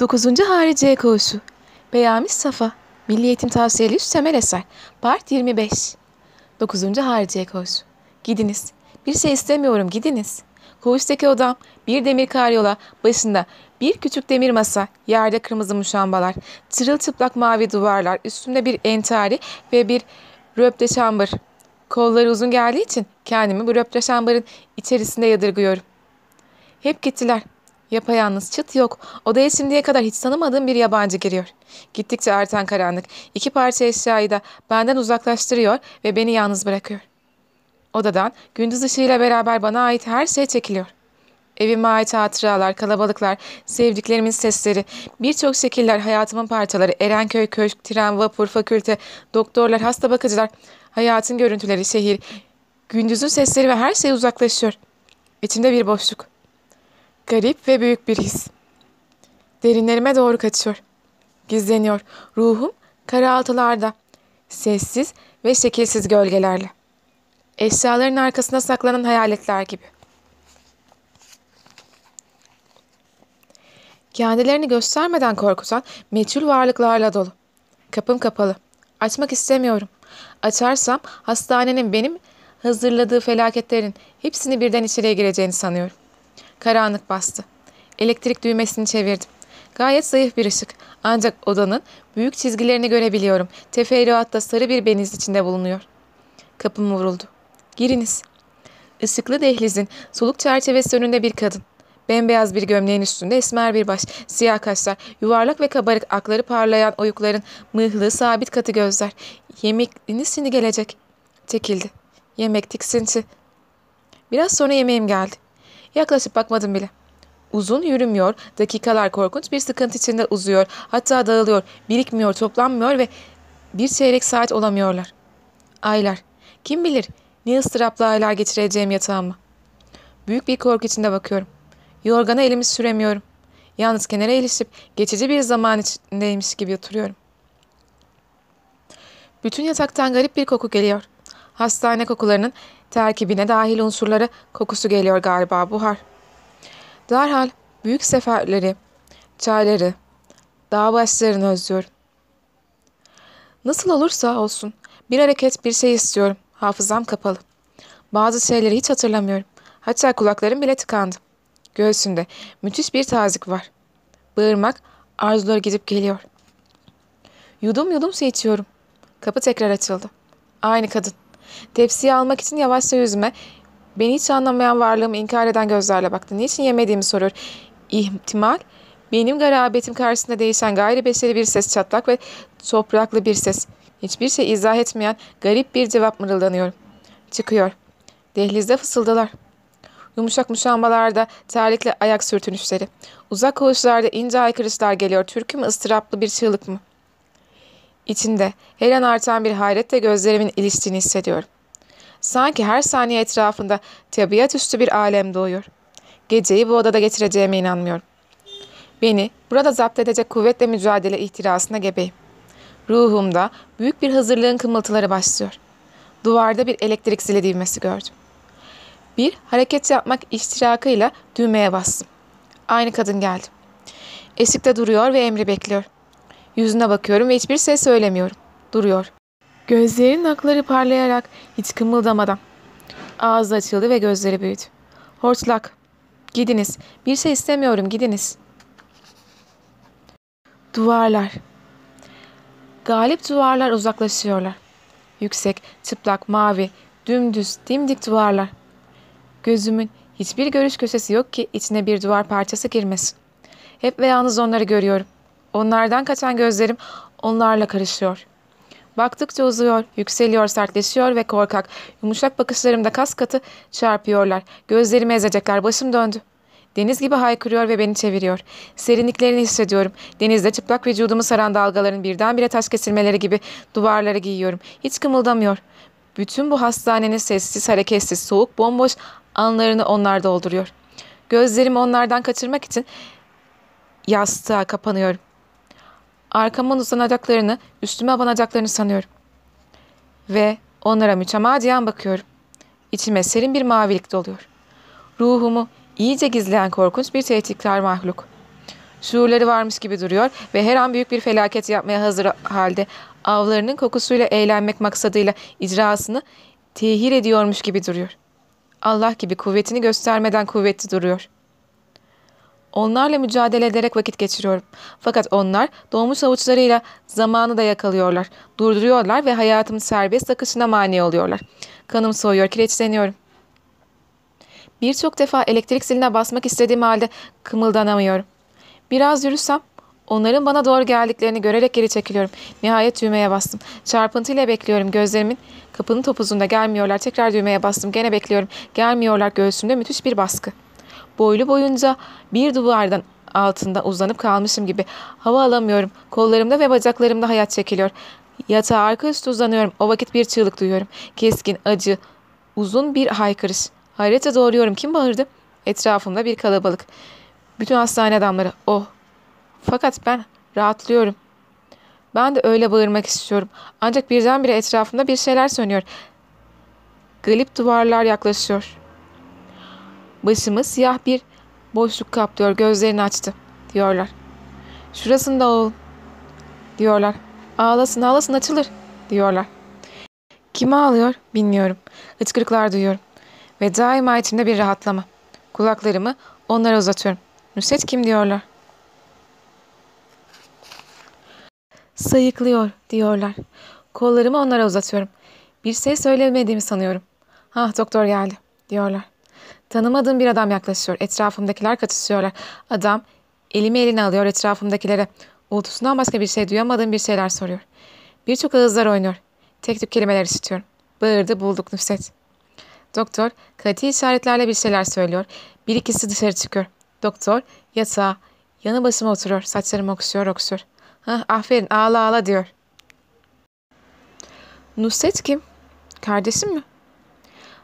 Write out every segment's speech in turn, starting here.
9. Hariciye Koğuşu Peyami Safa Milli Eğitim Tavsiyeli 3 Temel Eser Part 25 9. Hariciye Koğuşu Gidiniz. Bir şey istemiyorum gidiniz. Koğuştaki odam bir demir karyola başında bir küçük demir masa, yerde kırmızı muşambalar, çırılçıplak mavi duvarlar, üstümde bir entari ve bir röpte şambır. Kolları uzun geldiği için kendimi bu röpte şambırın içerisinde yadırgıyorum. Hep gittiler. Yapayalnız çıt yok. Odaya şimdiye kadar hiç tanımadığım bir yabancı giriyor. Gittikçe artan karanlık. iki parça eşyayı da benden uzaklaştırıyor ve beni yalnız bırakıyor. Odadan gündüz ışığıyla beraber bana ait her şey çekiliyor. Evime ait hatıralar, kalabalıklar, sevdiklerimin sesleri, birçok şekiller hayatımın parçaları, Erenköy, köşk, tren, vapur, fakülte, doktorlar, hasta bakıcılar, hayatın görüntüleri, şehir, gündüzün sesleri ve her şey uzaklaşıyor. İçimde bir boşluk. Garip ve büyük bir his. Derinlerime doğru kaçıyor. Gizleniyor. Ruhum karaltılarda. Sessiz ve şekilsiz gölgelerle. Eşyaların arkasına saklanan hayaletler gibi. Kendilerini göstermeden korkutan meçhul varlıklarla dolu. Kapım kapalı. Açmak istemiyorum. Açarsam hastanenin benim hazırladığı felaketlerin hepsini birden içeriye gireceğini sanıyorum. Karanlık bastı. Elektrik düğmesini çevirdim. Gayet zayıf bir ışık. Ancak odanın büyük çizgilerini görebiliyorum. Teferruatta sarı bir beniz içinde bulunuyor. Kapım vuruldu. Giriniz. Işıklı dehlizin soluk çerçevesi önünde bir kadın. Bembeyaz bir gömleğin üstünde esmer bir baş, siyah kaşlar, yuvarlak ve kabarık akları parlayan oyukların mıhlı, sabit katı gözler. Yemeğiniz şimdi gelecek. Çekildi. Yemek tiksinti. Biraz sonra yemeğim geldi. Yaklaşıp bakmadım bile. Uzun yürümüyor, dakikalar korkunç bir sıkıntı içinde uzuyor, hatta dağılıyor, birikmiyor, toplanmıyor ve bir çeyrek saat olamıyorlar. Aylar. Kim bilir ne ıstıraplı aylar geçireceğim yatağıma. Büyük bir korku içinde bakıyorum. Yorgana elimi süremiyorum. Yalnız kenara ilişip geçici bir zaman içindeymiş gibi oturuyorum. Bütün yataktan garip bir koku geliyor. Hastane kokularının terkibine dahil unsurları kokusu geliyor galiba buhar. Derhal büyük seferleri, çayları, dağ başlarını özlüyorum. Nasıl olursa olsun bir hareket bir şey istiyorum. Hafızam kapalı. Bazı şeyleri hiç hatırlamıyorum. Hatta kulaklarım bile tıkandı. Göğsünde müthiş bir tazik var. Bağırmak arzuları gidip geliyor. Yudum yudum su içiyorum. Kapı tekrar açıldı. Aynı kadın. Tepsiyi almak için yavaşça yüzüme, beni hiç anlamayan varlığımı inkar eden gözlerle baktı. Niçin yemediğimi soruyor. İhtimal, benim garabetim karşısında değişen gayri beşeri bir ses çatlak ve topraklı bir ses. Hiçbir şey izah etmeyen garip bir cevap mırıldanıyorum. Çıkıyor. Dehlizde fısıldılar. Yumuşak muşambalarda terlikle ayak sürtünüşleri. Uzak koğuşlarda ince aykırışlar geliyor. Türkü mü ıstıraplı bir çığlık mı? İçinde her an artan bir hayretle gözlerimin iliştiğini hissediyorum. Sanki her saniye etrafında tabiat üstü bir alem doğuyor. Geceyi bu odada geçireceğime inanmıyorum. Beni burada zapt edecek kuvvetle mücadele ihtirasına gebeyim. Ruhumda büyük bir hazırlığın kımıltıları başlıyor. Duvarda bir elektrik zili düğmesi gördüm. Bir hareket yapmak iştirakıyla düğmeye bastım. Aynı kadın geldi. Eşikte duruyor ve emri bekliyor. Yüzüne bakıyorum ve hiçbir ses söylemiyorum. Duruyor. Gözlerinin akları parlayarak hiç kımıldamadan. Ağzı açıldı ve gözleri büyüdü. Hortlak. Gidiniz. Bir şey istemiyorum gidiniz. Duvarlar. Galip duvarlar uzaklaşıyorlar. Yüksek, çıplak, mavi, dümdüz, dimdik duvarlar. Gözümün hiçbir görüş köşesi yok ki içine bir duvar parçası girmesin. Hep ve yalnız onları görüyorum. Onlardan kaçan gözlerim onlarla karışıyor. Baktıkça uzuyor, yükseliyor, sertleşiyor ve korkak. Yumuşak bakışlarımda kas katı çarpıyorlar. Gözlerimi ezecekler, başım döndü. Deniz gibi haykırıyor ve beni çeviriyor. Serinliklerini hissediyorum. Denizde çıplak vücudumu saran dalgaların birdenbire taş kesilmeleri gibi duvarları giyiyorum. Hiç kımıldamıyor. Bütün bu hastanenin sessiz, hareketsiz, soğuk, bomboş anlarını onlar dolduruyor. Gözlerimi onlardan kaçırmak için yastığa kapanıyorum. Arkamın uzanacaklarını, üstüme abanacaklarını sanıyorum. Ve onlara mütemadiyen bakıyorum. İçime serin bir mavilik doluyor. Ruhumu iyice gizleyen korkunç bir tehditkar mahluk. Şuurları varmış gibi duruyor ve her an büyük bir felaket yapmaya hazır halde avlarının kokusuyla eğlenmek maksadıyla icrasını tehir ediyormuş gibi duruyor. Allah gibi kuvvetini göstermeden kuvvetli duruyor. Onlarla mücadele ederek vakit geçiriyorum. Fakat onlar doğmuş avuçlarıyla zamanı da yakalıyorlar, durduruyorlar ve hayatımın serbest akışına mani oluyorlar. Kanım soğuyor, kireçleniyorum. Birçok defa elektrik ziline basmak istediğim halde kımıldanamıyorum. Biraz yürüsem onların bana doğru geldiklerini görerek geri çekiliyorum. Nihayet düğmeye bastım. Çarpıntıyla bekliyorum gözlerimin kapının topuzunda gelmiyorlar. Tekrar düğmeye bastım. Gene bekliyorum. Gelmiyorlar göğsümde müthiş bir baskı. Boylu boyunca bir duvardan altında uzanıp kalmışım gibi. Hava alamıyorum. Kollarımda ve bacaklarımda hayat çekiliyor. Yatağa arka üstü uzanıyorum. O vakit bir çığlık duyuyorum. Keskin, acı, uzun bir haykırış. Hayrete doğruyorum. Kim bağırdı? Etrafımda bir kalabalık. Bütün hastane adamları. Oh. Fakat ben rahatlıyorum. Ben de öyle bağırmak istiyorum. Ancak birdenbire etrafımda bir şeyler sönüyor. Galip duvarlar yaklaşıyor. Başımı siyah bir boşluk kaplıyor. Gözlerini açtı. Diyorlar. Şurasında oğul. Diyorlar. Ağlasın ağlasın açılır. Diyorlar. Kim ağlıyor bilmiyorum. Hıçkırıklar duyuyorum. Ve daima içimde bir rahatlama. Kulaklarımı onlara uzatıyorum. Nusret kim diyorlar. Sayıklıyor diyorlar. Kollarımı onlara uzatıyorum. Bir şey söylemediğimi sanıyorum. Ah doktor geldi diyorlar. Tanımadığım bir adam yaklaşıyor. Etrafımdakiler katışıyorlar. Adam elimi eline alıyor etrafımdakilere. Uğultusundan başka bir şey duyamadığım bir şeyler soruyor. Birçok ağızlar oynuyor. Tek tük kelimeler işitiyorum. Bağırdı bulduk Nusret. Doktor kati işaretlerle bir şeyler söylüyor. Bir ikisi dışarı çıkıyor. Doktor yatağa yanı başıma oturuyor. Saçlarımı okşuyor okşuyor. Hah aferin ağla ağla diyor. Nusret kim? Kardeşim mi?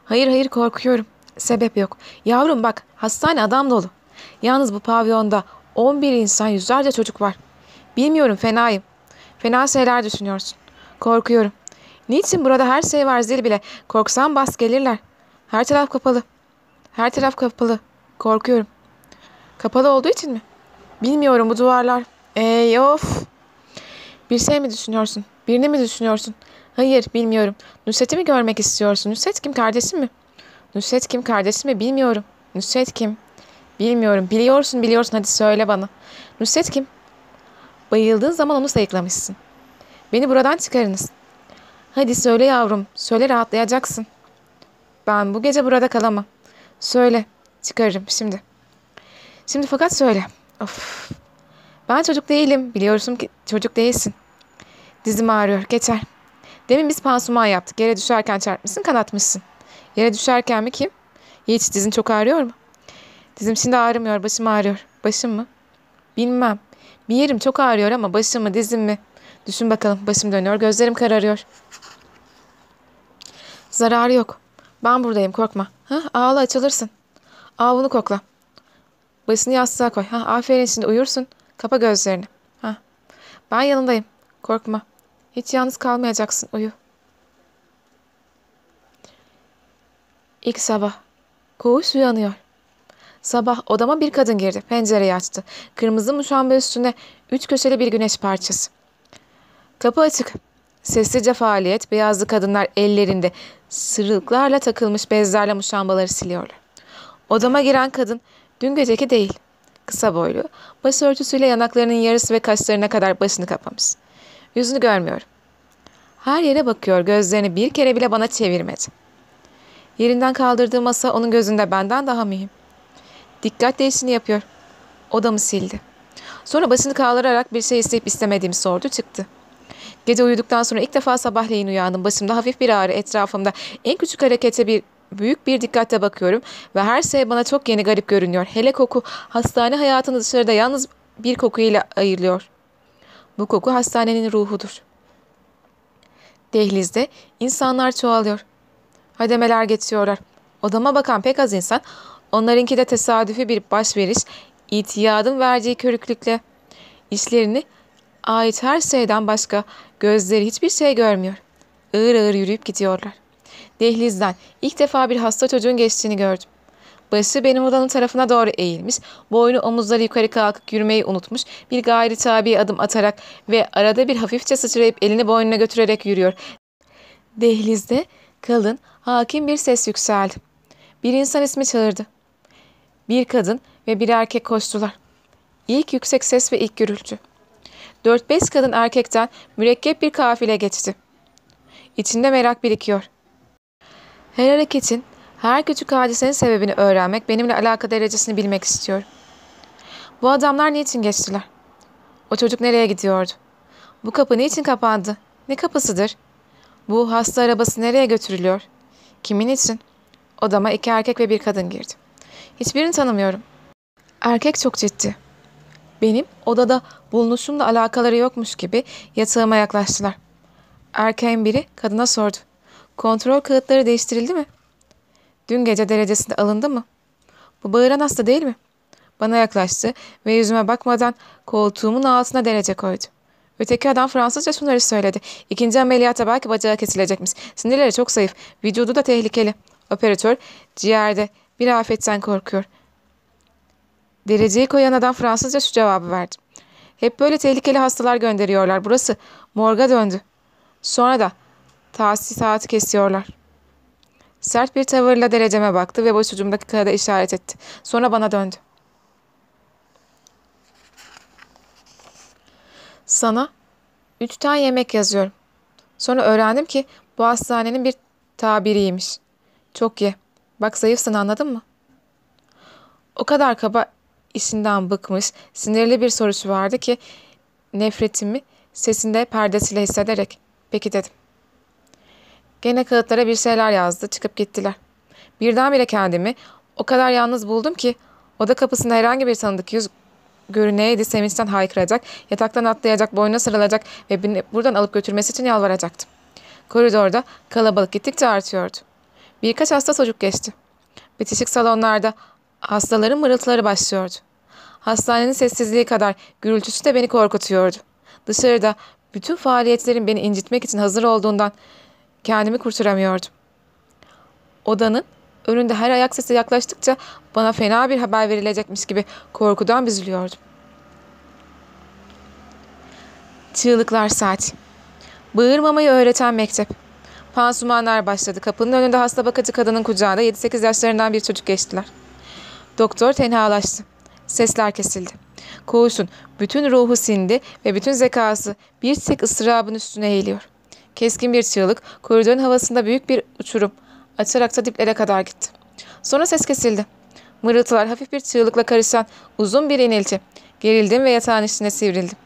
Hayır hayır korkuyorum. Sebep yok. Yavrum bak hastane adam dolu. Yalnız bu pavyonda 11 insan yüzlerce çocuk var. Bilmiyorum fenayım. Fena şeyler düşünüyorsun. Korkuyorum. Niçin burada her şey var zil bile. Korksam bas gelirler. Her taraf kapalı. Her taraf kapalı. Korkuyorum. Kapalı olduğu için mi? Bilmiyorum bu duvarlar. Ey of. Bir şey mi düşünüyorsun? Birini mi düşünüyorsun? Hayır bilmiyorum. Nusret'i mi görmek istiyorsun? Nusret kim kardeşim mi? Nusret kim kardeşim mi bilmiyorum. Nusret kim? Bilmiyorum. Biliyorsun biliyorsun hadi söyle bana. Nusret kim? Bayıldığın zaman onu sayıklamışsın. Beni buradan çıkarınız. Hadi söyle yavrum. Söyle rahatlayacaksın. Ben bu gece burada kalamam. Söyle. Çıkarırım şimdi. Şimdi fakat söyle. Of. Ben çocuk değilim. Biliyorsun ki çocuk değilsin. Dizim ağrıyor. Geçer. Demin biz pansuman yaptık. Yere düşerken çarpmışsın kanatmışsın. Yere düşerken mi kim? Hiç dizin çok ağrıyor mu? Dizim şimdi ağrımıyor. Başım ağrıyor. Başım mı? Bilmem. Bir yerim çok ağrıyor ama başım mı dizim mi? Düşün bakalım. Başım dönüyor. Gözlerim kararıyor. Zararı yok. Ben buradayım korkma. Ha, ağla açılırsın. Al bunu kokla. Başını yastığa koy. Ha, aferin şimdi uyursun. Kapa gözlerini. Ha. Ben yanındayım. Korkma. Hiç yalnız kalmayacaksın. Uyu. İlk sabah. Koğuş uyanıyor. Sabah odama bir kadın girdi. Pencereyi açtı. Kırmızı muşamba üstünde üç köşeli bir güneş parçası. Kapı açık. Sessizce faaliyet. Beyazlı kadınlar ellerinde sırıklarla takılmış bezlerle muşambaları siliyorlar. Odama giren kadın dün geceki değil. Kısa boylu, başörtüsüyle yanaklarının yarısı ve kaşlarına kadar başını kapamış. Yüzünü görmüyorum. Her yere bakıyor, gözlerini bir kere bile bana çevirmedi. Yerinden kaldırdığı masa onun gözünde benden daha mühim. Dikkatle işini yapıyor. Odamı sildi. Sonra başını kaldırarak bir şey isteyip istemediğimi sordu çıktı. Gece uyuduktan sonra ilk defa sabahleyin uyandım. Başımda hafif bir ağrı etrafımda. En küçük harekete bir büyük bir dikkatle bakıyorum ve her şey bana çok yeni garip görünüyor. Hele koku hastane hayatını dışarıda yalnız bir kokuyla ayırıyor. Bu koku hastanenin ruhudur. Dehlizde insanlar çoğalıyor. Hademeler geçiyorlar. Odama bakan pek az insan, onlarınki de tesadüfi bir başveriş, itiyadın verdiği körüklükle işlerini ait her şeyden başka gözleri hiçbir şey görmüyor. Ağır ağır yürüyüp gidiyorlar. Dehlizden ilk defa bir hasta çocuğun geçtiğini gördüm. Başı benim odanın tarafına doğru eğilmiş, boynu omuzları yukarı kalkıp yürümeyi unutmuş, bir gayri tabi adım atarak ve arada bir hafifçe sıçrayıp elini boynuna götürerek yürüyor. Dehlizde kalın, hakim bir ses yükseldi. Bir insan ismi çağırdı. Bir kadın ve bir erkek koştular. İlk yüksek ses ve ilk gürültü. Dört beş kadın erkekten mürekkep bir kafile geçti. İçinde merak birikiyor. Her hareketin, her küçük hadisenin sebebini öğrenmek, benimle alaka derecesini bilmek istiyor. Bu adamlar niçin geçtiler? O çocuk nereye gidiyordu? Bu kapı niçin kapandı? Ne kapısıdır? Bu hasta arabası nereye götürülüyor? Kimin için? Odama iki erkek ve bir kadın girdi. Hiçbirini tanımıyorum. Erkek çok ciddi. Benim odada bulunuşumla alakaları yokmuş gibi yatağıma yaklaştılar. Erkeğin biri kadına sordu. Kontrol kağıtları değiştirildi mi? Dün gece derecesinde alındı mı? Bu bağıran hasta değil mi? Bana yaklaştı ve yüzüme bakmadan koltuğumun altına derece koydu. Öteki adam Fransızca şunları söyledi. İkinci ameliyatta belki bacağı kesilecekmiş. Sinirleri çok zayıf. Vücudu da tehlikeli. Operatör ciğerde bir afetten korkuyor. Dereceyi koyan adam Fransızca şu cevabı verdi. Hep böyle tehlikeli hastalar gönderiyorlar. Burası morga döndü. Sonra da tahsisatı kesiyorlar. Sert bir tavırla dereceme baktı ve başucumdaki kağıda işaret etti. Sonra bana döndü. Sana üç tane yemek yazıyorum. Sonra öğrendim ki bu hastanenin bir tabiriymiş. Çok ye. Bak zayıfsın anladın mı? O kadar kaba işinden bıkmış, sinirli bir sorusu vardı ki nefretimi sesinde perdesiyle hissederek peki dedim. Gene kağıtlara bir şeyler yazdı, çıkıp gittiler. Birdenbire kendimi o kadar yalnız buldum ki oda kapısında herhangi bir tanıdık yüz görüneydi sevinçten haykıracak, yataktan atlayacak, boynuna sarılacak ve beni buradan alıp götürmesi için yalvaracaktım. Koridorda kalabalık gittikçe artıyordu. Birkaç hasta çocuk geçti. Bitişik salonlarda hastaların mırıltıları başlıyordu. Hastanenin sessizliği kadar gürültüsü de beni korkutuyordu. Dışarıda bütün faaliyetlerin beni incitmek için hazır olduğundan kendimi kurtaramıyordum. Odanın önünde her ayak sesi yaklaştıkça bana fena bir haber verilecekmiş gibi korkudan büzülüyordum. Çığlıklar saat. Bağırmamayı öğreten mektep. Pansumanlar başladı. Kapının önünde hasta bakıcı kadının kucağında 7-8 yaşlarından bir çocuk geçtiler. Doktor tenhalaştı. Sesler kesildi. Koğuşun bütün ruhu sindi ve bütün zekası bir tek ıstırabın üstüne eğiliyor. Keskin bir çığlık, koridorun havasında büyük bir uçurum. Açarak da diplere kadar gitti. Sonra ses kesildi. Mırıltılar hafif bir çığlıkla karışan uzun bir inilti. Gerildim ve yatağın içine sivrildim.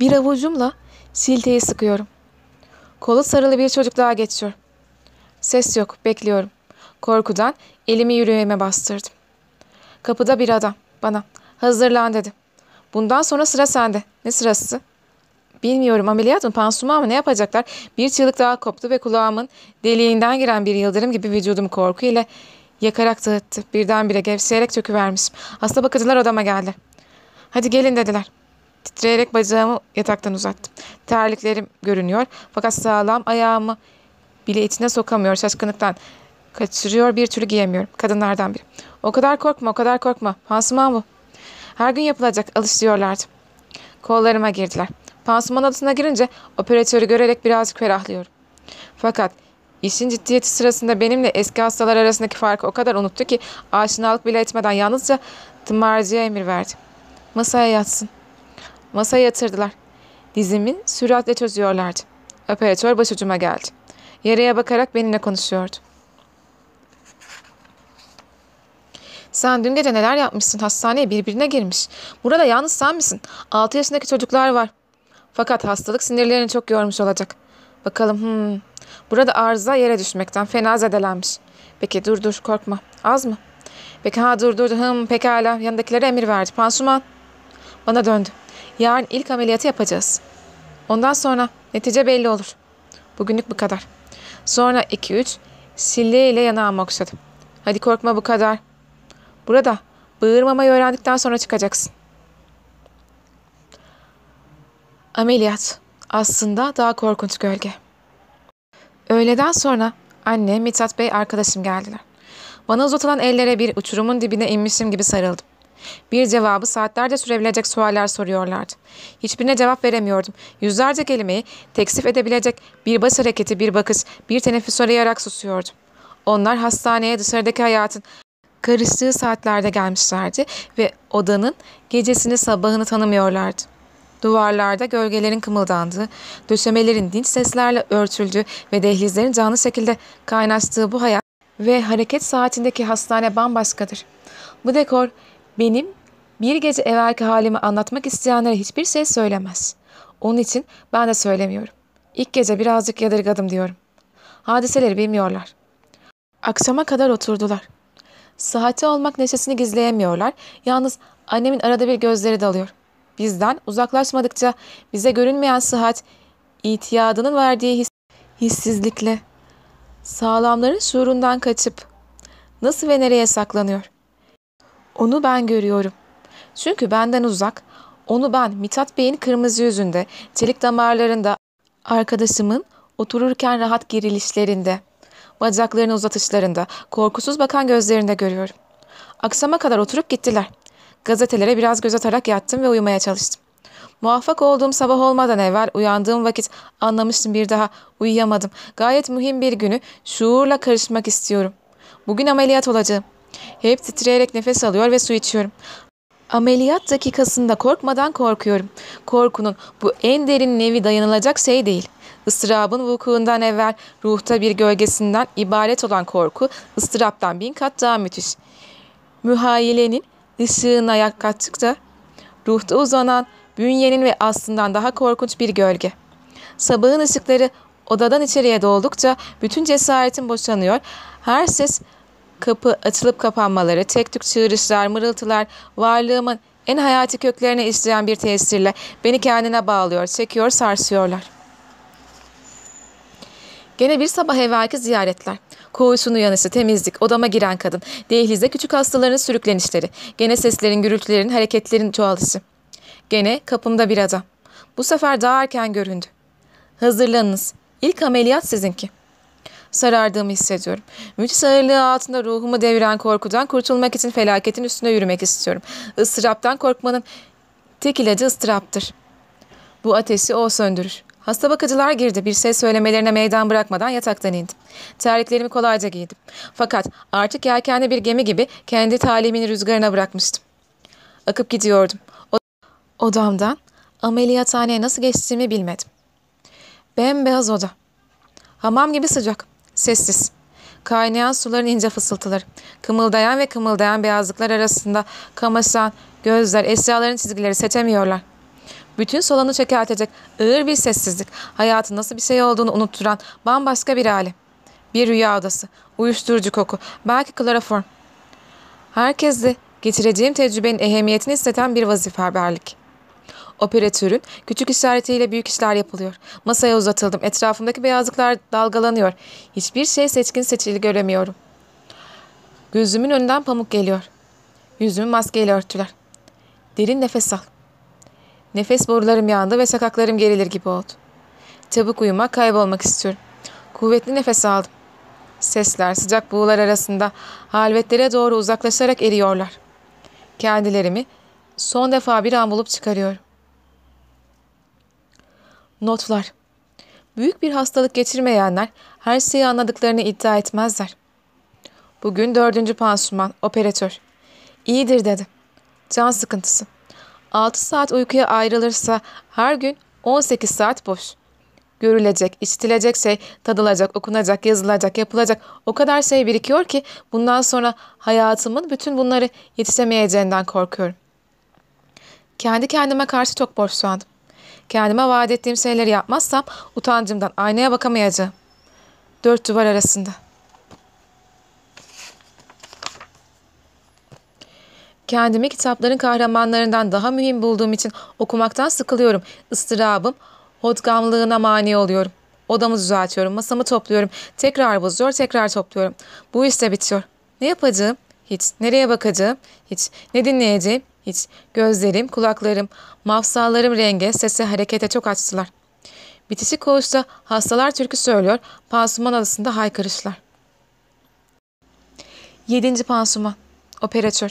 Bir avucumla silteyi sıkıyorum. Kolu sarılı bir çocuk daha geçiyor. Ses yok, bekliyorum. Korkudan elimi yüreğime bastırdım. Kapıda bir adam bana hazırlan dedi. Bundan sonra sıra sende. Ne sırası? Bilmiyorum ameliyat mı pansuman mı ne yapacaklar? Bir çığlık daha koptu ve kulağımın deliğinden giren bir yıldırım gibi vücudum korku ile yakarak dağıttı. Birdenbire gevşeyerek çöküvermişim. Hasta bakıcılar odama geldi. Hadi gelin dediler. Titreyerek bacağımı yataktan uzattım. Terliklerim görünüyor fakat sağlam ayağımı bile içine sokamıyor şaşkınlıktan. Kaçırıyor bir türlü giyemiyorum. Kadınlardan biri. O kadar korkma o kadar korkma. Pansuman bu. Her gün yapılacak alıştırıyorlardı. Kollarıma girdiler. Pansuman odasına girince operatörü görerek birazcık ferahlıyorum. Fakat işin ciddiyeti sırasında benimle eski hastalar arasındaki farkı o kadar unuttu ki aşinalık bile etmeden yalnızca tımarcıya emir verdi. Masaya yatsın. Masaya yatırdılar. Dizimin süratle çözüyorlardı. Operatör başucuma geldi. Yaraya bakarak benimle konuşuyordu. Sen dün gece neler yapmışsın? Hastaneye birbirine girmiş. Burada yalnız sen misin? Altı yaşındaki çocuklar var. Fakat hastalık sinirlerini çok yormuş olacak. Bakalım hmm. Burada arıza yere düşmekten fena zedelenmiş. Peki dur dur korkma. Az mı? Peki ha dur dur hım pekala yanındakilere emir verdi. Pansuman. Bana döndü. Yarın ilk ameliyatı yapacağız. Ondan sonra netice belli olur. Bugünlük bu kadar. Sonra iki üç silleyle yanağımı okşadı. Hadi korkma bu kadar. Burada bağırmamayı öğrendikten sonra çıkacaksın. Ameliyat. Aslında daha korkunç gölge. Öğleden sonra anne, Mithat Bey arkadaşım geldiler. Bana uzatılan ellere bir uçurumun dibine inmişim gibi sarıldım. Bir cevabı saatlerce sürebilecek sualler soruyorlardı. Hiçbirine cevap veremiyordum. Yüzlerce kelimeyi teksif edebilecek bir baş hareketi, bir bakış, bir teneffüs arayarak susuyordum. Onlar hastaneye dışarıdaki hayatın karıştığı saatlerde gelmişlerdi ve odanın gecesini sabahını tanımıyorlardı. Duvarlarda gölgelerin kımıldandığı, döşemelerin dinç seslerle örtüldüğü ve dehlizlerin canlı şekilde kaynaştığı bu hayat ve hareket saatindeki hastane bambaşkadır. Bu dekor benim bir gece evvelki halimi anlatmak isteyenlere hiçbir şey söylemez. Onun için ben de söylemiyorum. İlk gece birazcık yadırgadım diyorum. Hadiseleri bilmiyorlar. Akşama kadar oturdular. Saati olmak neşesini gizleyemiyorlar. Yalnız annemin arada bir gözleri dalıyor. Bizden uzaklaşmadıkça bize görünmeyen sıhhat, itiyadının verdiği his, hissizlikle, sağlamların şuurundan kaçıp nasıl ve nereye saklanıyor? Onu ben görüyorum. Çünkü benden uzak, onu ben Mithat Bey'in kırmızı yüzünde, çelik damarlarında, arkadaşımın otururken rahat girilişlerinde, bacaklarını uzatışlarında, korkusuz bakan gözlerinde görüyorum. Akşama kadar oturup gittiler. Gazetelere biraz göz atarak yattım ve uyumaya çalıştım. Muvaffak olduğum sabah olmadan evvel uyandığım vakit anlamıştım bir daha uyuyamadım. Gayet mühim bir günü şuurla karışmak istiyorum. Bugün ameliyat olacağım. Hep titreyerek nefes alıyor ve su içiyorum. Ameliyat dakikasında korkmadan korkuyorum. Korkunun bu en derin nevi dayanılacak şey değil. Istırabın vukuundan evvel ruhta bir gölgesinden ibaret olan korku, ıstıraptan bin kat daha müthiş. Mühayilenin ışığına yaklaştıkça ruhta uzanan bünyenin ve aslından daha korkunç bir gölge. Sabahın ışıkları odadan içeriye doldukça bütün cesaretim boşanıyor. Her ses kapı açılıp kapanmaları, tek tük çığırışlar, mırıltılar, varlığımın en hayati köklerine işleyen bir tesirle beni kendine bağlıyor, çekiyor, sarsıyorlar. Gene bir sabah evvelki ziyaretler. Koğuşun uyanışı, temizlik, odama giren kadın, dehlizde küçük hastaların sürüklenişleri, gene seslerin, gürültülerin, hareketlerin çoğalışı. Gene kapımda bir adam. Bu sefer daha erken göründü. Hazırlanınız. İlk ameliyat sizinki. Sarardığımı hissediyorum. Müthiş ağırlığı altında ruhumu deviren korkudan kurtulmak için felaketin üstüne yürümek istiyorum. Istıraptan korkmanın tek ilacı ıstıraptır. Bu ateşi o söndürür. Hasta bakıcılar girdi. Bir ses söylemelerine meydan bırakmadan yataktan indim. Terliklerimi kolayca giydim. Fakat artık yelkenli bir gemi gibi kendi talimini rüzgarına bırakmıştım. Akıp gidiyordum. Odamdan ameliyathaneye nasıl geçtiğimi bilmedim. Bembeyaz oda. Hamam gibi sıcak. Sessiz. Kaynayan suların ince fısıltıları. Kımıldayan ve kımıldayan beyazlıklar arasında kamaşan gözler, eşyaların çizgileri seçemiyorlar. Bütün salonu çekertecek ağır bir sessizlik. Hayatın nasıl bir şey olduğunu unutturan bambaşka bir hali. Bir rüya odası. Uyuşturucu koku. Belki kloroform. Herkesle getireceğim tecrübenin ehemmiyetini isteten bir vaziferberlik. Operatörün küçük işaretiyle büyük işler yapılıyor. Masaya uzatıldım. Etrafımdaki beyazlıklar dalgalanıyor. Hiçbir şey seçkin seçili göremiyorum. Gözümün önünden pamuk geliyor. Yüzümü maskeyle örttüler. Derin nefes al. Nefes borularım yandı ve sakaklarım gerilir gibi oldu. Çabuk uyumak, kaybolmak istiyorum. Kuvvetli nefes aldım. Sesler sıcak buğular arasında halvetlere doğru uzaklaşarak eriyorlar. Kendilerimi son defa bir an bulup çıkarıyorum. Notlar Büyük bir hastalık geçirmeyenler her şeyi anladıklarını iddia etmezler. Bugün dördüncü pansuman, operatör. İyidir dedi. Can sıkıntısı. 6 saat uykuya ayrılırsa her gün 18 saat boş. Görülecek, içtilecek şey, tadılacak, okunacak, yazılacak, yapılacak o kadar şey birikiyor ki bundan sonra hayatımın bütün bunları yetişemeyeceğinden korkuyorum. Kendi kendime karşı çok borçlandım. Kendime vaat ettiğim şeyleri yapmazsam utancımdan aynaya bakamayacağım. Dört duvar arasında. Kendimi kitapların kahramanlarından daha mühim bulduğum için okumaktan sıkılıyorum. Istırabım, hotgamlığına mani oluyorum. Odamı düzeltiyorum, masamı topluyorum. Tekrar bozuyor, tekrar topluyorum. Bu işte bitiyor. Ne yapacağım? Hiç. Nereye bakacağım? Hiç. Ne dinleyeceğim? Hiç. Gözlerim, kulaklarım, mafsallarım renge, sese, harekete çok açtılar. Bitişik koğuşta hastalar türkü söylüyor, pansuman arasında haykırışlar. Yedinci pansuman. Operatör.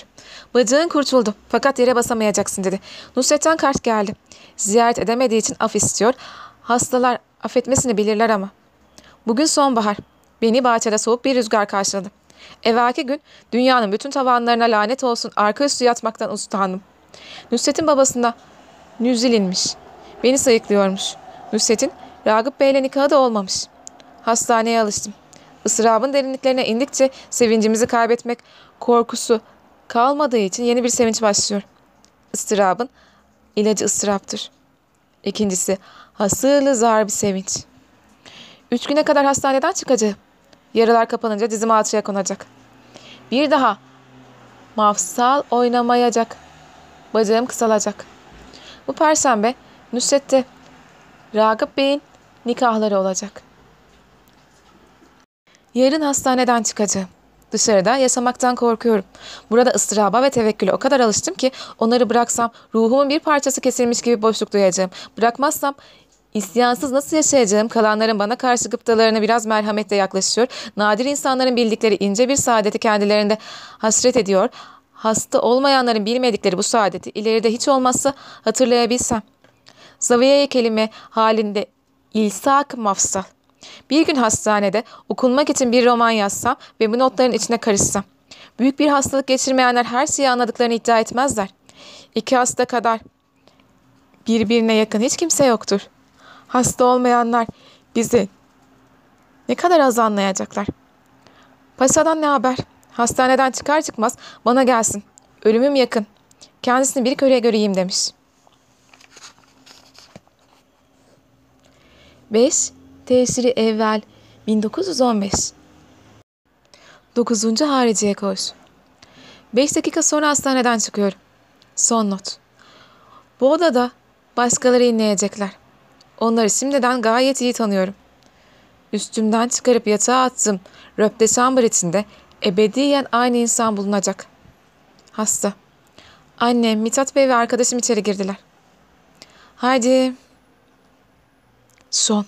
Bacağın kurtuldu fakat yere basamayacaksın dedi. Nusret'ten kart geldi. Ziyaret edemediği için af istiyor. Hastalar affetmesini bilirler ama. Bugün sonbahar. Beni bahçede soğuk bir rüzgar karşıladı. Evvelki gün dünyanın bütün tavanlarına lanet olsun arka üstü yatmaktan ustandım. Nusret'in babasında nüzül inmiş. Beni sayıklıyormuş. Nusret'in Ragıp Bey'le nikahı da olmamış. Hastaneye alıştım. Isırabın derinliklerine indikçe sevincimizi kaybetmek korkusu kalmadığı için yeni bir sevinç başlıyor. Istırabın ilacı ıstıraptır. İkincisi hasırlı zar bir sevinç. Üç güne kadar hastaneden çıkacağım. Yaralar kapanınca dizim alçıya konacak. Bir daha mafsal oynamayacak. Bacağım kısalacak. Bu perşembe Nusret'te Ragıp Bey'in nikahları olacak. Yarın hastaneden çıkacağım. Dışarıda yaşamaktan korkuyorum. Burada ıstıraba ve tevekküle o kadar alıştım ki onları bıraksam ruhumun bir parçası kesilmiş gibi boşluk duyacağım. Bırakmazsam isyansız nasıl yaşayacağım? Kalanların bana karşı gıptalarına biraz merhametle yaklaşıyor. Nadir insanların bildikleri ince bir saadeti kendilerinde hasret ediyor. Hasta olmayanların bilmedikleri bu saadeti ileride hiç olmazsa hatırlayabilsem. Zaviye kelime halinde ilsak mafsal. Bir gün hastanede okunmak için bir roman yazsam ve bu notların içine karışsam. Büyük bir hastalık geçirmeyenler her şeyi anladıklarını iddia etmezler. İki hasta kadar birbirine yakın hiç kimse yoktur. Hasta olmayanlar bizi ne kadar az anlayacaklar. Paşadan ne haber? Hastaneden çıkar çıkmaz bana gelsin. Ölümüm yakın. Kendisini bir köreye göreyim demiş. 5. Tesiri evvel 1915 9. Hariciye koş. 5 dakika sonra hastaneden çıkıyorum. Son not. Bu odada başkaları inleyecekler. Onları şimdiden gayet iyi tanıyorum. Üstümden çıkarıp yatağa attım. Röpte şambır içinde ebediyen aynı insan bulunacak. Hasta. Annem, Mithat Bey ve arkadaşım içeri girdiler. Haydi. Son.